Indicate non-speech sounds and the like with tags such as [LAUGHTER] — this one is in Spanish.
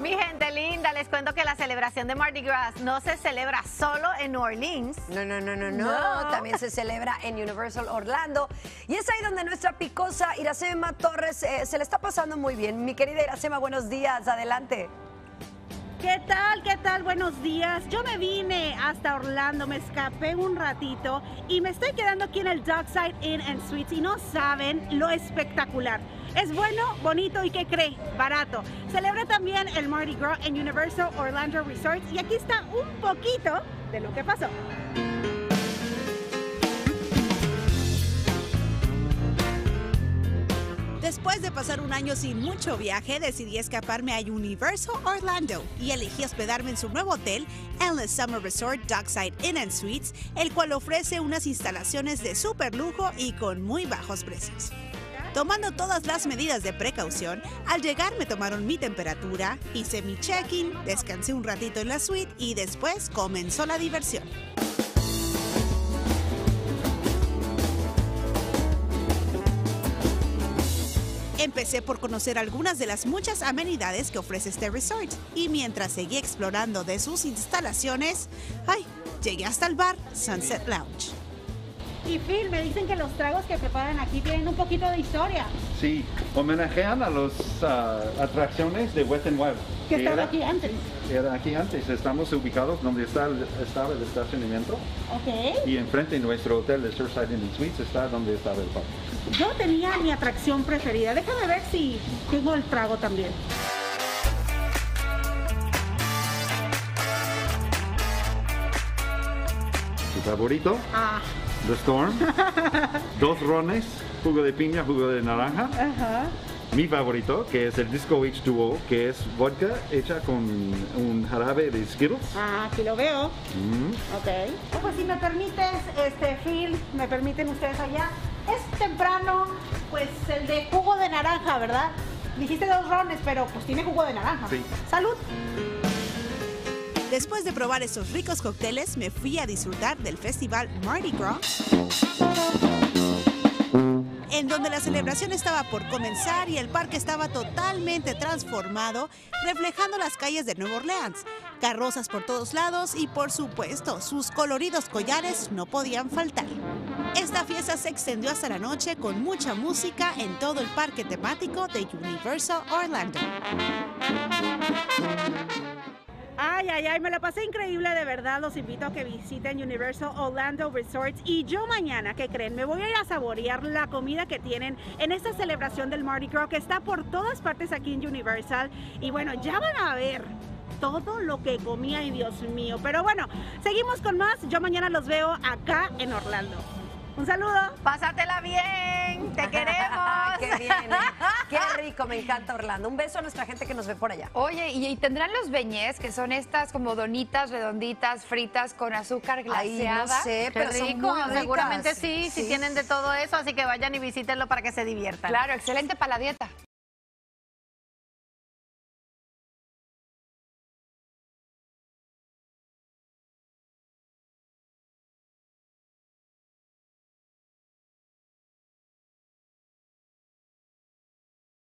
Mi gente linda, les cuento que la celebración de Mardi Gras no se celebra solo en New Orleans. No, no, no, no, no. No. También se celebra en Universal Orlando. Y es ahí donde nuestra picosa Iracema Torres eh, se le está pasando muy bien. Mi querida Iracema, buenos días. Adelante. ¿Qué tal? ¿Qué tal? Buenos días. Yo me vine hasta Orlando, me escapé un ratito y me estoy quedando aquí en el Dockside Inn and Suites y no saben lo espectacular. Es bueno, bonito y ¿qué cree? Barato. Celebra también el Mardi Gras en Universal Orlando Resort y aquí está un poquito de lo que pasó. Después de pasar un año sin mucho viaje, decidí escaparme a Universal Orlando y elegí hospedarme en su nuevo hotel, Endless Summer Resort Dockside Inn and Suites, el cual ofrece unas instalaciones de super lujo y con muy bajos precios. Tomando todas las medidas de precaución, al llegar me tomaron mi temperatura, hice mi check-in, descansé un ratito en la suite y después comenzó la diversión. Empecé por conocer algunas de las muchas amenidades que ofrece este resort y mientras seguí explorando de sus instalaciones, ay, llegué hasta el bar Sunset Lounge. Y Phil, me dicen que los tragos que preparan aquí tienen un poquito de historia, Sí, homenajean a las atracciones de Wet n Wild. que que estaba aquí antes. Era aquí antes, estamos ubicados donde está el, estaba el estacionamiento Ok. y enfrente de nuestro hotel de Surfside Inn Suites está donde estaba el parque. Yo tenía mi atracción preferida. Déjame ver si tengo el trago también. ¿Tu favorito? Ah, The Storm. [LAUGHS] Dos rones, jugo de piña, jugo de naranja. ajá. Mi favorito, que es el Disco H2O, que es vodka hecha con un jarabe de Skittles. Ah, aquí lo veo. Mm. Ok. Pues si me permites, este Phil, me permiten ustedes allá. Es temprano, pues el de jugo de naranja, ¿verdad? Dijiste dos rones, pero pues tiene jugo de naranja. Sí. Salud. Después de probar esos ricos cócteles, me fui a disfrutar del festival Mardi Gras, en donde la celebración estaba por comenzar y el parque estaba totalmente transformado, reflejando las calles de Nueva Orleans. Carrozas por todos lados y, por supuesto, sus coloridos collares no podían faltar. Esta fiesta se extendió hasta la noche con mucha música en todo el parque temático de Universal Orlando. Ay, ay, ay, me la pasé increíble de verdad. Los invito a que visiten Universal Orlando Resorts. Y yo mañana, ¿qué creen? Me voy a ir a saborear la comida que tienen en esta celebración del Mardi Gras que está por todas partes aquí en Universal. Y bueno, ya van a ver todo lo que comí, ay Dios mío. Pero bueno, seguimos con más. Yo mañana los veo acá en Orlando. Un saludo. Pásatela bien, te [LAUGHS] queremos. Qué bien. ¿eh? Qué rico, me encanta Orlando. Un beso a nuestra gente que nos ve por allá. Oye, y, y tendrán los beñés, que son estas como donitas redonditas, fritas con azúcar Ay, no glaseada. sé, pero son rico, muy ricas. seguramente sí, sí Sí. tienen de todo eso, así que vayan y visítenlo para que se diviertan. Claro, excelente para la dieta.